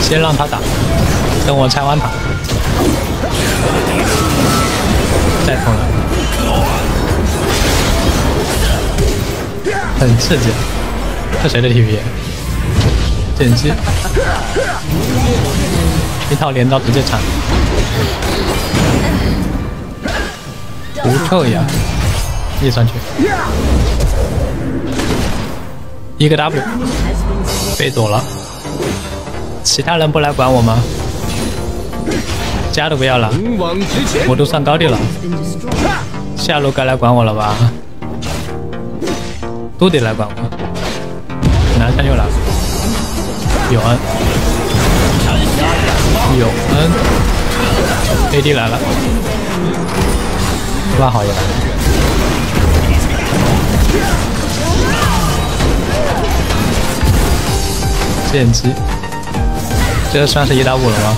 先让他打，等我拆完塔，再碰了，很刺激。这谁的 TP？剑姬，一套连招直接铲，不臭呀！一上去，一个 W，被躲了。其他人不来管我吗？家都不要了，我都上高地了，下路该来管我了吧？都得来管我。南山又来了，有恩，有恩，AD 来了，万豪也来了，剑姬。这算是一打五了吗？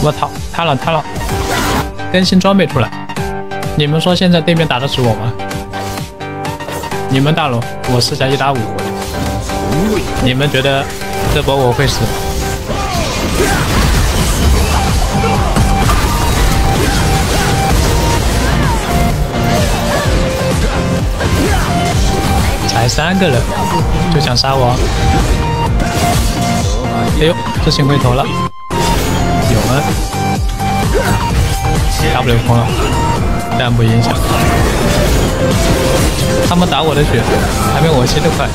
我操，瘫了瘫了！更新装备出来，你们说现在对面打得死我吗？你们大龙，我试下一打五，你们觉得这波我会死？三个人就想杀我？哎呦，这幸亏投了，有吗？W 空了，但不影响。他们打我的血还没我吸的快，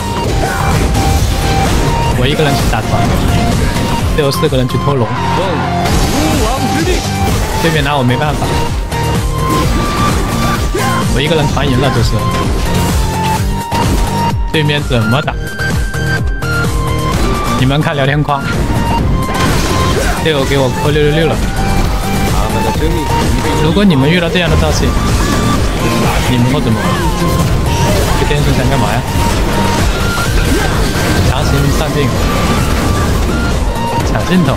我一个人去打团，队有四个人去偷龙。对面拿我没办法，我一个人团赢了这是。对面怎么打？你们看聊天框，队友给我扣六六六了。如果你们遇到这样的造型，你们会怎么玩？这天使想干嘛呀？强行上镜，抢镜头。